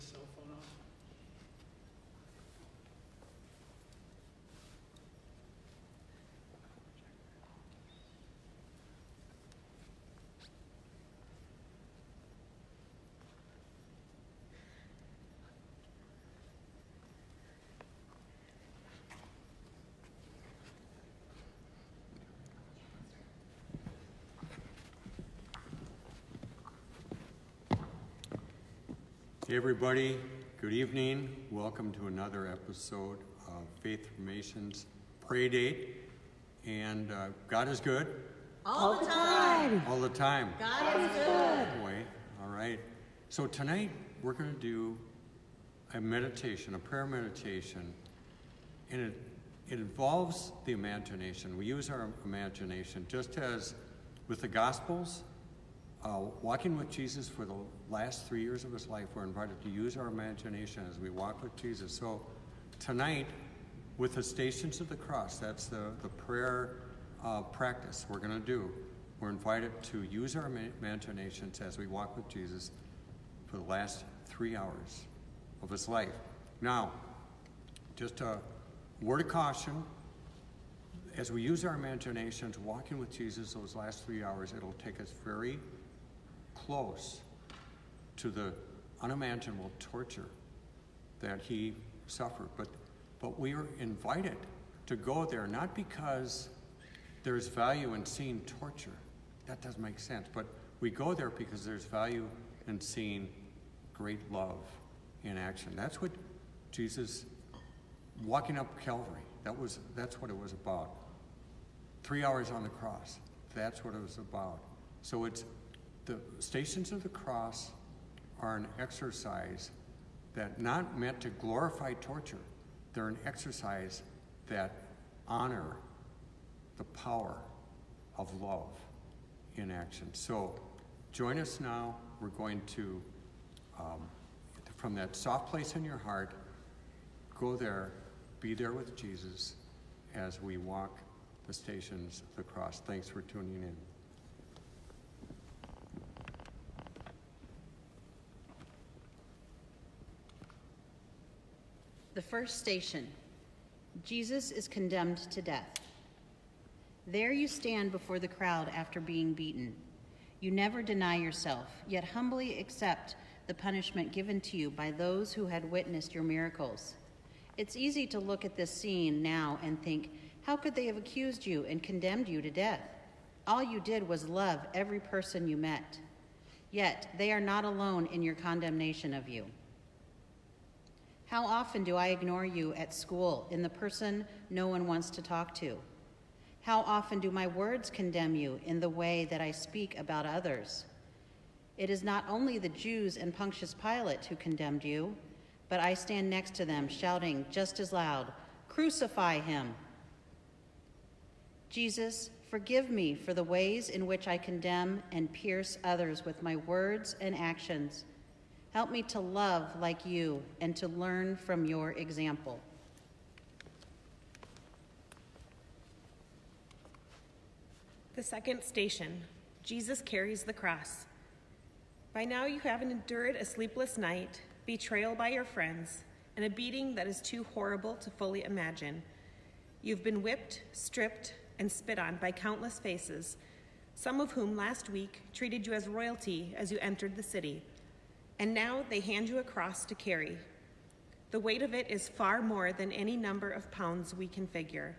cell phone off? Hey, everybody. Good evening. Welcome to another episode of Faith Formations Pray Date. And uh, God is good All the time. all the time. God is good. Boy, all right. So tonight we're going to do a meditation, a prayer meditation, and it, it involves the imagination. We use our imagination just as with the Gospels. Uh, walking with Jesus for the last three years of his life, we're invited to use our imagination as we walk with Jesus. So tonight, with the Stations of the Cross, that's the, the prayer uh, practice we're going to do. We're invited to use our imaginations as we walk with Jesus for the last three hours of his life. Now, just a word of caution as we use our imaginations walking with Jesus those last three hours, it'll take us very close to the unimaginable torture that he suffered. But, but we are invited to go there not because there's value in seeing torture. That doesn't make sense. But we go there because there's value in seeing great love in action. That's what Jesus walking up Calvary. That was that's what it was about. Three hours on the cross. That's what it was about. So it's the stations of the cross are an exercise that not meant to glorify torture. They're an exercise that honor the power of love in action. So join us now. We're going to, um, from that soft place in your heart, go there, be there with Jesus as we walk the stations of the cross. Thanks for tuning in. The first station Jesus is condemned to death. There you stand before the crowd after being beaten. You never deny yourself, yet humbly accept the punishment given to you by those who had witnessed your miracles. It's easy to look at this scene now and think, how could they have accused you and condemned you to death? All you did was love every person you met. Yet they are not alone in your condemnation of you. How often do I ignore you at school in the person no one wants to talk to? How often do my words condemn you in the way that I speak about others? It is not only the Jews and Pontius Pilate who condemned you, but I stand next to them shouting just as loud, Crucify him! Jesus, forgive me for the ways in which I condemn and pierce others with my words and actions. Help me to love like you and to learn from your example. The second station Jesus carries the cross. By now you have endured a sleepless night, betrayal by your friends, and a beating that is too horrible to fully imagine. You've been whipped, stripped, and spit on by countless faces, some of whom last week treated you as royalty as you entered the city. And now they hand you a cross to carry. The weight of it is far more than any number of pounds we can figure.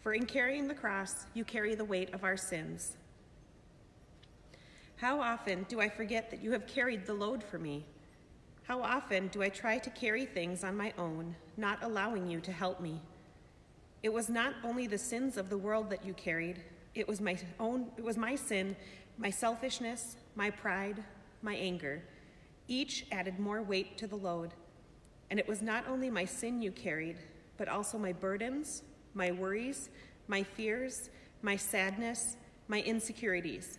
For in carrying the cross, you carry the weight of our sins. How often do I forget that you have carried the load for me? How often do I try to carry things on my own, not allowing you to help me? It was not only the sins of the world that you carried, it was my own it was my sin, my selfishness, my pride, my anger. Each added more weight to the load. And it was not only my sin you carried, but also my burdens, my worries, my fears, my sadness, my insecurities.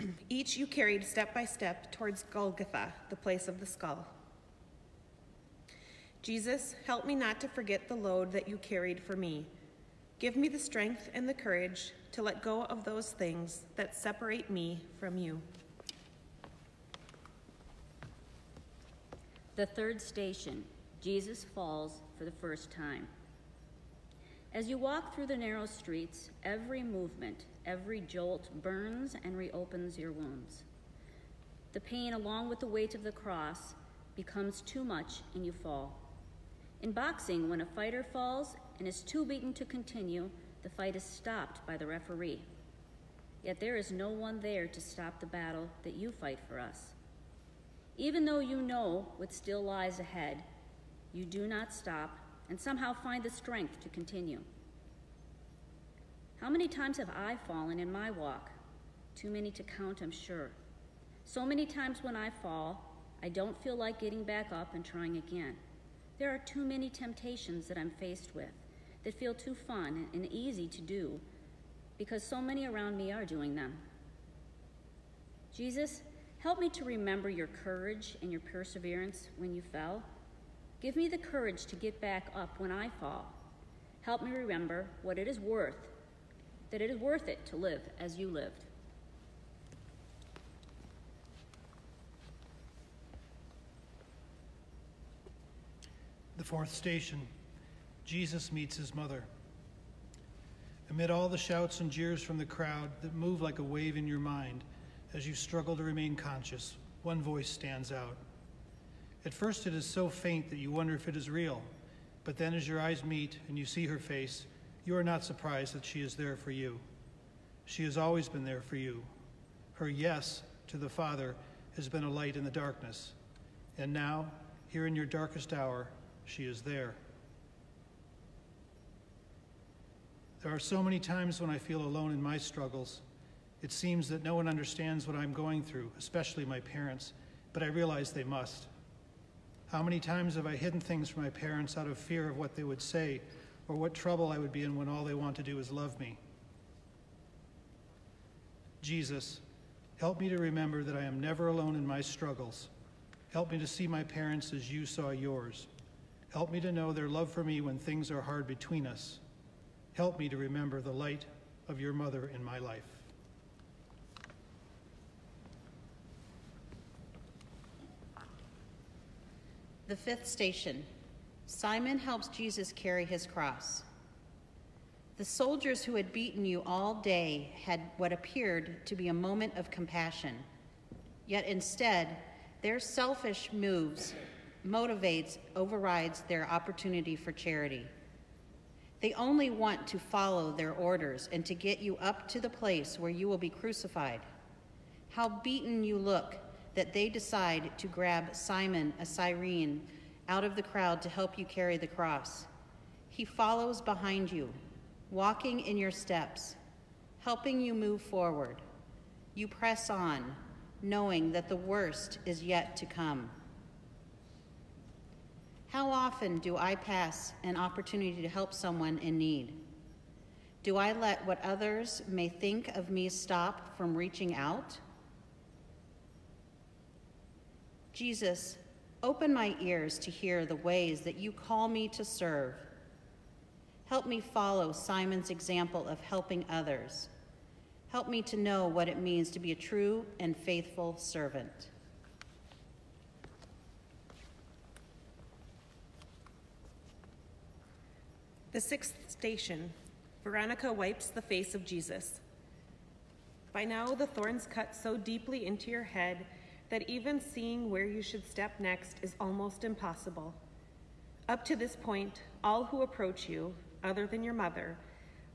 Each you carried step by step towards Golgotha, the place of the skull. Jesus, help me not to forget the load that you carried for me. Give me the strength and the courage to let go of those things that separate me from you. The third station Jesus falls for the first time. As you walk through the narrow streets, every movement, every jolt burns and reopens your wounds. The pain, along with the weight of the cross, becomes too much and you fall. In boxing, when a fighter falls and is too beaten to continue, the fight is stopped by the referee. Yet there is no one there to stop the battle that you fight for us. Even though you know what still lies ahead, you do not stop and somehow find the strength to continue. How many times have I fallen in my walk? Too many to count, I'm sure. So many times when I fall, I don't feel like getting back up and trying again. There are too many temptations that I'm faced with that feel too fun and easy to do because so many around me are doing them. Jesus, help me to remember your courage and your perseverance when you fell. Give me the courage to get back up when I fall. Help me remember what it is worth, that it is worth it to live as you lived. The fourth station Jesus meets his mother. Amid all the shouts and jeers from the crowd that move like a wave in your mind as you struggle to remain conscious, one voice stands out. At first, it is so faint that you wonder if it is real, but then as your eyes meet and you see her face, you are not surprised that she is there for you. She has always been there for you. Her yes to the Father has been a light in the darkness. And now, here in your darkest hour, she is there. There are so many times when I feel alone in my struggles. It seems that no one understands what I'm going through, especially my parents, but I realize they must. How many times have I hidden things from my parents out of fear of what they would say or what trouble I would be in when all they want to do is love me? Jesus, help me to remember that I am never alone in my struggles. Help me to see my parents as you saw yours. Help me to know their love for me when things are hard between us. Help me to remember the light of your mother in my life. The fifth station Simon helps Jesus carry his cross. The soldiers who had beaten you all day had what appeared to be a moment of compassion. Yet instead, their selfish moves motivates, overrides their opportunity for charity. They only want to follow their orders and to get you up to the place where you will be crucified. How beaten you look that they decide to grab Simon, a Cyrene, out of the crowd to help you carry the cross. He follows behind you, walking in your steps, helping you move forward. You press on, knowing that the worst is yet to come. How often do I pass an opportunity to help someone in need? Do I let what others may think of me stop from reaching out? Jesus, open my ears to hear the ways that you call me to serve. Help me follow Simon's example of helping others. Help me to know what it means to be a true and faithful servant. The sixth station Veronica wipes the face of Jesus. By now, the thorns cut so deeply into your head that even seeing where you should step next is almost impossible. Up to this point, all who approach you, other than your mother,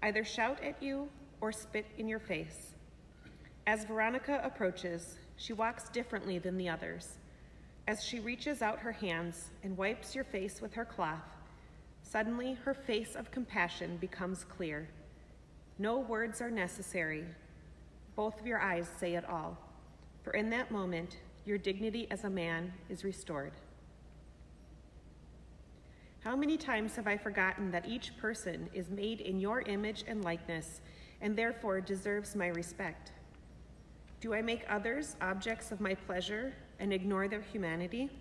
either shout at you or spit in your face. As Veronica approaches, she walks differently than the others. As she reaches out her hands and wipes your face with her cloth, suddenly her face of compassion becomes clear. No words are necessary. Both of your eyes say it all. For in that moment, your dignity as a man is restored. How many times have I forgotten that each person is made in your image and likeness and therefore deserves my respect? Do I make others objects of my pleasure and ignore their humanity?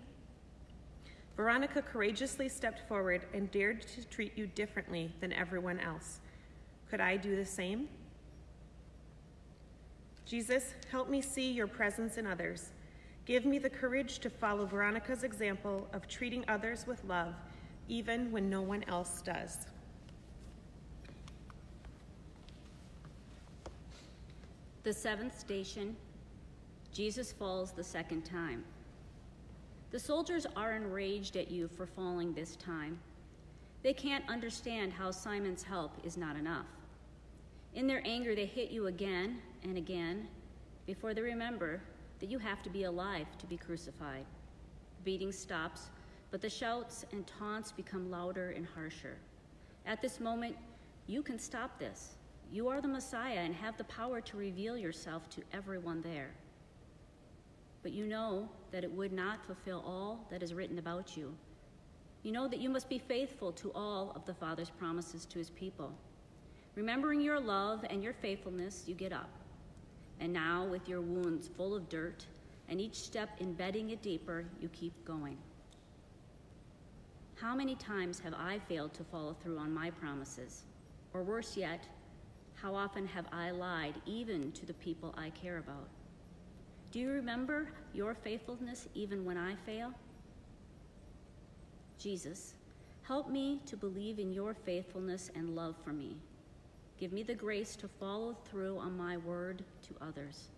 Veronica courageously stepped forward and dared to treat you differently than everyone else. Could I do the same? Jesus, help me see your presence in others. Give me the courage to follow Veronica's example of treating others with love, even when no one else does. The seventh station Jesus falls the second time. The soldiers are enraged at you for falling this time. They can't understand how Simon's help is not enough. In their anger, they hit you again and again before they remember that you have to be alive to be crucified. The beating stops, but the shouts and taunts become louder and harsher. At this moment, you can stop this. You are the Messiah and have the power to reveal yourself to everyone there. But you know that it would not fulfill all that is written about you. You know that you must be faithful to all of the Father's promises to his people. Remembering your love and your faithfulness, you get up. And now, with your wounds full of dirt and each step embedding it deeper, you keep going. How many times have I failed to follow through on my promises? Or worse yet, how often have I lied even to the people I care about? Do you remember your faithfulness even when I fail? Jesus, help me to believe in your faithfulness and love for me. Give me the grace to follow through on my word to others.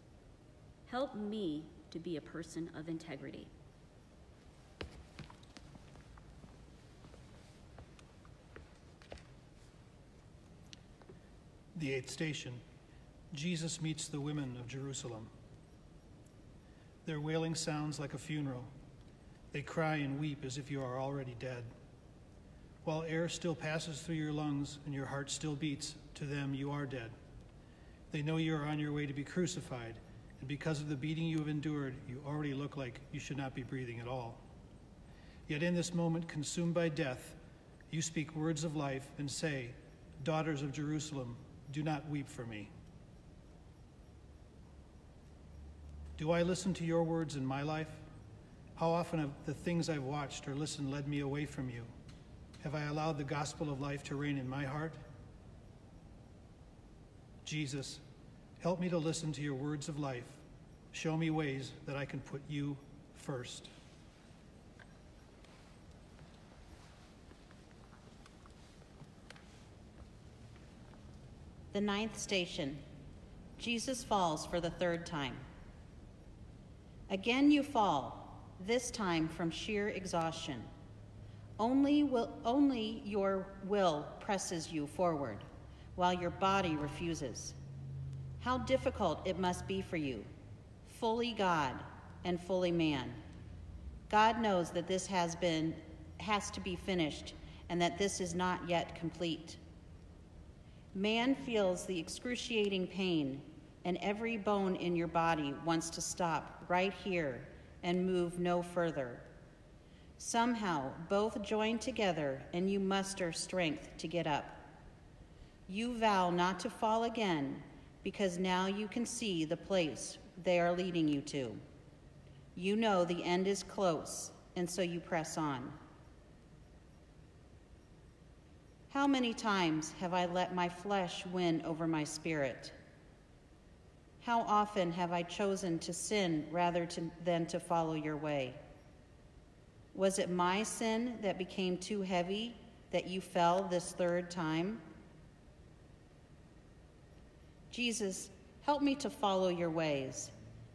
Help me to be a person of integrity. The eighth station Jesus meets the women of Jerusalem. Their wailing sounds like a funeral. They cry and weep as if you are already dead. While air still passes through your lungs and your heart still beats, to them you are dead. They know you are on your way to be crucified, and because of the beating you have endured, you already look like you should not be breathing at all. Yet in this moment, consumed by death, you speak words of life and say, Daughters of Jerusalem, do not weep for me. Do I listen to your words in my life? How often have the things I've watched or listened led me away from you? Have I allowed the gospel of life to reign in my heart? Jesus, help me to listen to your words of life. Show me ways that I can put you first. The ninth station Jesus falls for the third time. Again you fall, this time from sheer exhaustion. Only, will, only your will presses you forward, while your body refuses. How difficult it must be for you, fully God and fully man. God knows that this has been has to be finished and that this is not yet complete. Man feels the excruciating pain, and every bone in your body wants to stop right here and move no further. Somehow, both join together, and you muster strength to get up. You vow not to fall again because now you can see the place they are leading you to. You know the end is close, and so you press on. How many times have I let my flesh win over my spirit? How often have I chosen to sin rather to, than to follow your way? Was it my sin that became too heavy that you fell this third time? Jesus, help me to follow your ways.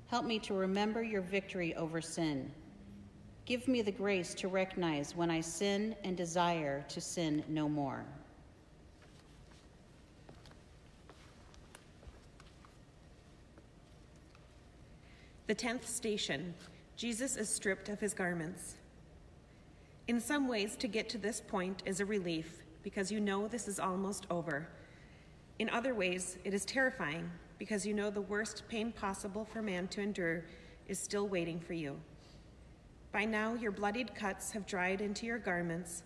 Help me to remember your victory over sin. Give me the grace to recognize when I sin and desire to sin no more. The tenth station Jesus is stripped of his garments. In some ways, to get to this point is a relief because you know this is almost over. In other ways, it is terrifying because you know the worst pain possible for man to endure is still waiting for you. By now, your bloodied cuts have dried into your garments.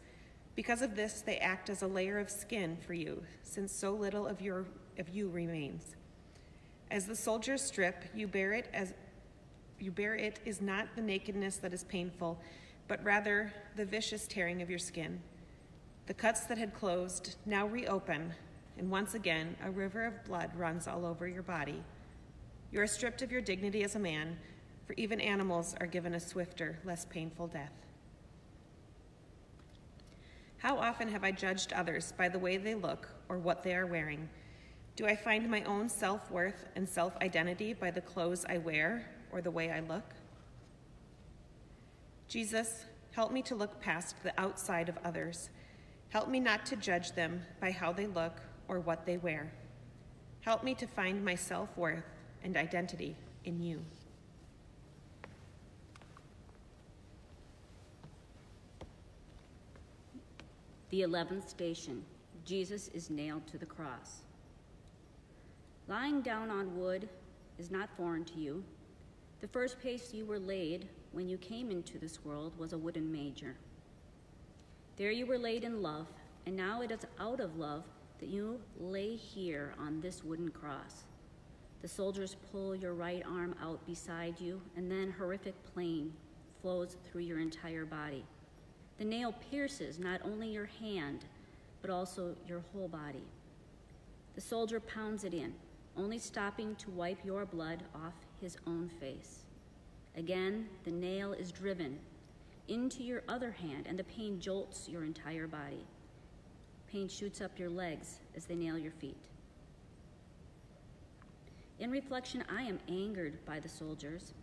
Because of this, they act as a layer of skin for you, since so little of, your, of you remains. As the soldiers strip, you bear it as you bear it is not the nakedness that is painful, but rather the vicious tearing of your skin. The cuts that had closed now reopen, and once again a river of blood runs all over your body. You are stripped of your dignity as a man, for even animals are given a swifter, less painful death. How often have I judged others by the way they look or what they are wearing? Do I find my own self worth and self identity by the clothes I wear or the way I look? Jesus, help me to look past the outside of others. Help me not to judge them by how they look or what they wear. Help me to find my self worth and identity in you. The eleventh station Jesus is nailed to the cross. Lying down on wood is not foreign to you. The first place you were laid when you came into this world was a wooden manger. There you were laid in love, and now it is out of love that you lay here on this wooden cross. The soldiers pull your right arm out beside you, and then horrific pain flows through your entire body. The nail pierces not only your hand, but also your whole body. The soldier pounds it in, only stopping to wipe your blood off his own face. Again, the nail is driven into your other hand, and the pain jolts your entire body. Pain shoots up your legs as they nail your feet. In reflection, I am angered by the soldiers.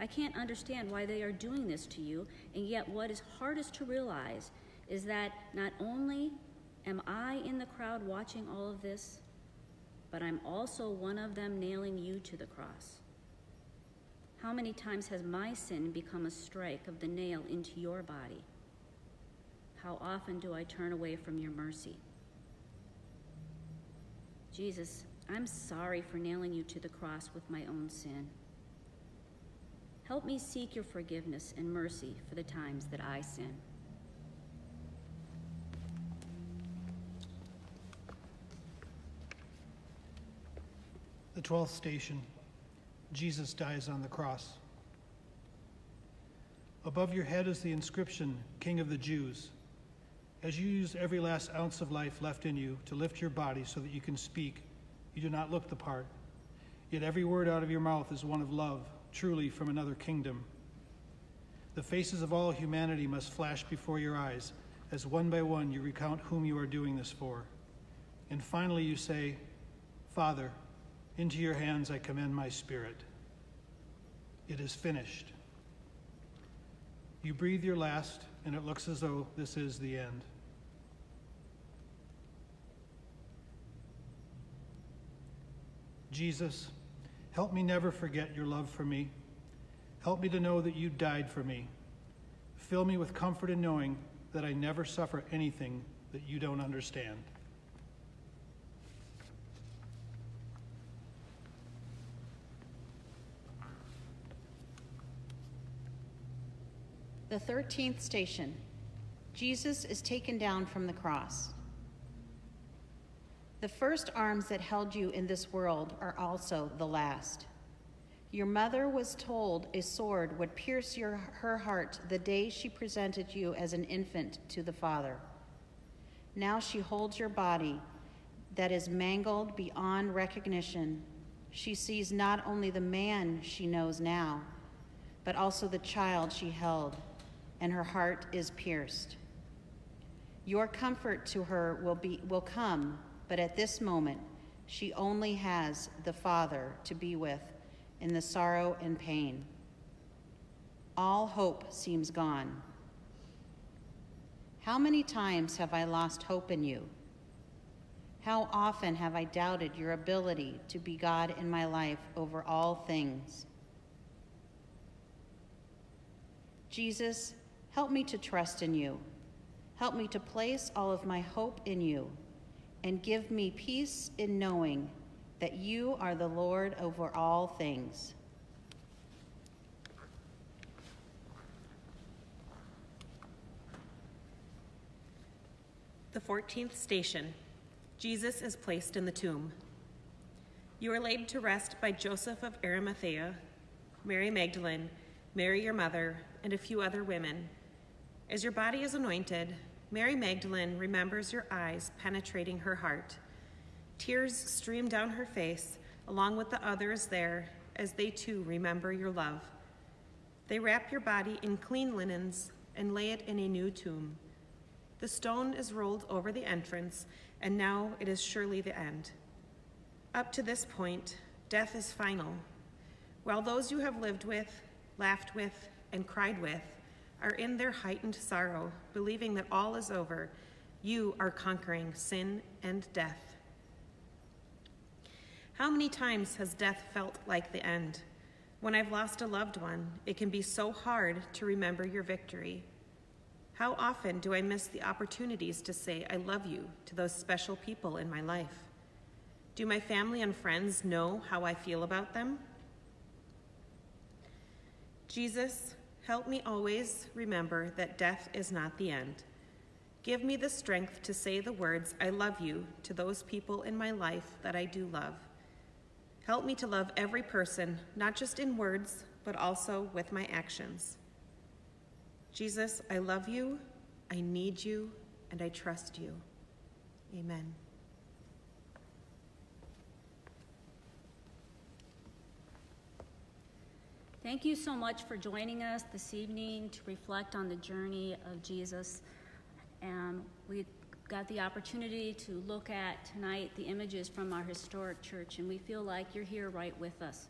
I can't understand why they are doing this to you, and yet what is hardest to realize is that not only am I in the crowd watching all of this, but I'm also one of them nailing you to the cross. How many times has my sin become a strike of the nail into your body? How often do I turn away from your mercy? Jesus, I'm sorry for nailing you to the cross with my own sin. Help me seek your forgiveness and mercy for the times that I sin. The twelfth station Jesus dies on the cross. Above your head is the inscription, King of the Jews. As you use every last ounce of life left in you to lift your body so that you can speak, you do not look the part. Yet every word out of your mouth is one of love, truly from another kingdom. The faces of all humanity must flash before your eyes as one by one you recount whom you are doing this for. And finally you say, Father, into your hands I commend my spirit. It is finished. You breathe your last, and it looks as though this is the end. Jesus, help me never forget your love for me. Help me to know that you died for me. Fill me with comfort in knowing that I never suffer anything that you don't understand. The 13th station Jesus is taken down from the cross. The first arms that held you in this world are also the last. Your mother was told a sword would pierce your, her heart the day she presented you as an infant to the Father. Now she holds your body that is mangled beyond recognition. She sees not only the man she knows now, but also the child she held and her heart is pierced. Your comfort to her will, be, will come, but at this moment, she only has the Father to be with in the sorrow and pain. All hope seems gone. How many times have I lost hope in you? How often have I doubted your ability to be God in my life over all things? Jesus, Help me to trust in you. Help me to place all of my hope in you, and give me peace in knowing that you are the Lord over all things. The 14th station Jesus is placed in the tomb. You are laid to rest by Joseph of Arimathea, Mary Magdalene, Mary your mother, and a few other women. As your body is anointed, Mary Magdalene remembers your eyes penetrating her heart. Tears stream down her face, along with the others there, as they too remember your love. They wrap your body in clean linens and lay it in a new tomb. The stone is rolled over the entrance, and now it is surely the end. Up to this point, death is final. While those you have lived with, laughed with, and cried with are in their heightened sorrow, believing that all is over, you are conquering sin and death. How many times has death felt like the end? When I've lost a loved one, it can be so hard to remember your victory. How often do I miss the opportunities to say I love you to those special people in my life? Do my family and friends know how I feel about them? Jesus, help me always remember that death is not the end. Give me the strength to say the words, I love you, to those people in my life that I do love. Help me to love every person, not just in words, but also with my actions. Jesus, I love you, I need you, and I trust you. Amen. Thank you so much for joining us this evening to reflect on the journey of Jesus. And we got the opportunity to look at tonight the images from our historic church, and we feel like you're here right with us.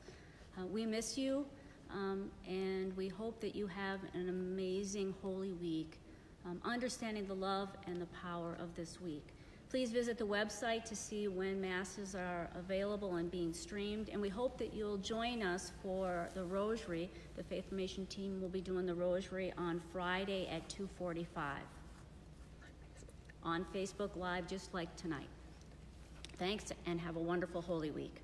Uh, we miss you, um, and we hope that you have an amazing Holy Week, um, understanding the love and the power of this week. Please visit the website to see when masses are available and being streamed, and we hope that you'll join us for the Rosary. The Faith Formation team will be doing the Rosary on Friday at 2:45 on Facebook Live, just like tonight. Thanks, and have a wonderful Holy Week.